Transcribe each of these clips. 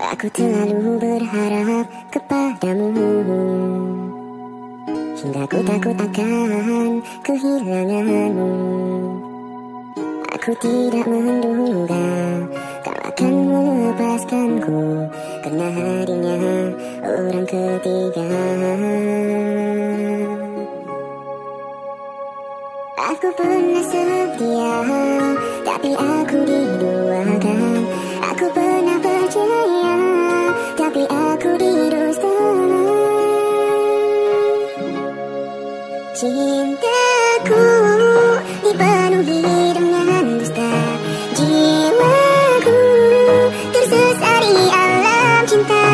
Aku terlalu berharap kepadamu Hingga ku takut akan kehilanganmu Aku tidak menduga kau akan melepaskanku Karena harinya orang ketiga Aku pernah setia Tapi aku diduakan Cintaku dipenuhi dengan dusta. Jiwaku tersesat di alam cinta.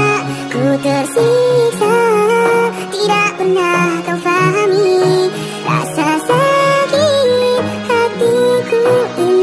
Ku tersiksa Tidak pernah kau fahami. Rasa sakit hatiku ini